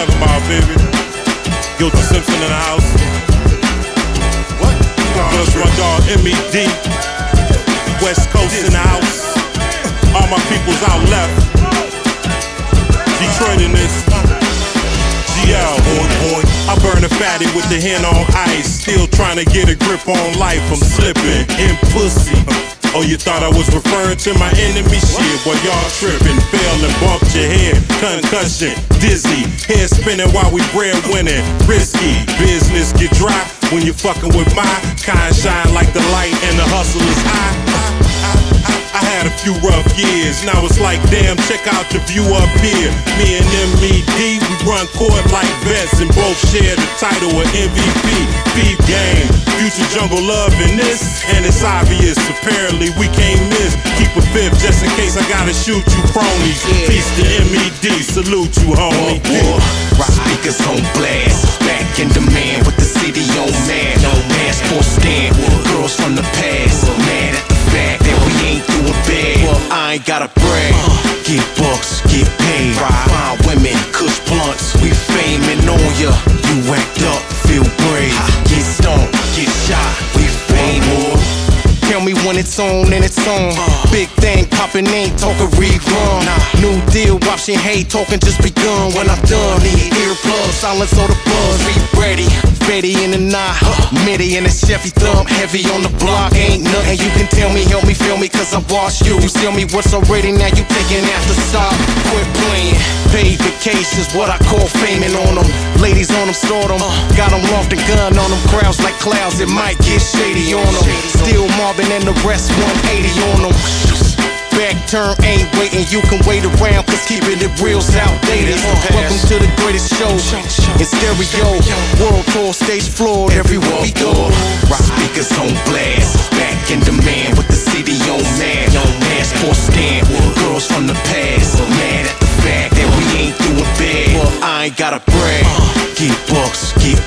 talking about, baby. Guilty Simpson in the house. What? Plus my dog M.E.D. West Coast in the house. All my people's out left. Detroit in this. GL. I burn a fatty with the hand on ice. Still trying to get a grip on life. I'm slipping in pussy. Oh, you thought I was referring to my enemy? Shit, boy, y'all tripping. Fell and bumped your head. Concussion, dizzy. Head spinning while we bread winning. Risky. Business get dry when you fucking with my kind. Shine like the light and the hustle is high. I had a few rough years. Now it's like, damn, check out the view up here. Me and MED, we run court like vets and both share the title of MVP. Feed game, future jungle love in this. And it's obvious, apparently we can't miss. Keep a fifth just in case I gotta shoot you cronies. Peace to MED, salute you, homie. Rock speakers on blast. Back in demand with the city on man. No passport scan. Girls from the past. Mad at the fact that we ain't doing bad. I ain't gotta brag. Uh. Get get it's on and it's on. Big thing poppin', ain't talking rerun. New deal, watching hate, talking just begun. When I'm done, need earplugs, silence all the buzz. Be ready, Fetty in the knot, Mitty in the Chevy thumb, heavy on the block. Ain't nothing you can tell me, help me, feel me, cause I watched you. You tell me what's already, now you taking after stop. Quit playing, paid vacations, what I call faming on them. Ladies on them, them. Got them loft and gun on them, crowds like clouds, it might get shady on them. Still Marvin and the rest 180 on them. Back turn ain't waiting, you can wait around, cause keeping it real's outdated. Welcome to the greatest show in stereo. World tour, stage floor, everywhere we go. Rock speakers on blast, back in demand with the city on man. Passport scan, girls from the past. Mad at the fact that we ain't doing bad. I ain't gotta brag. Get bucks, get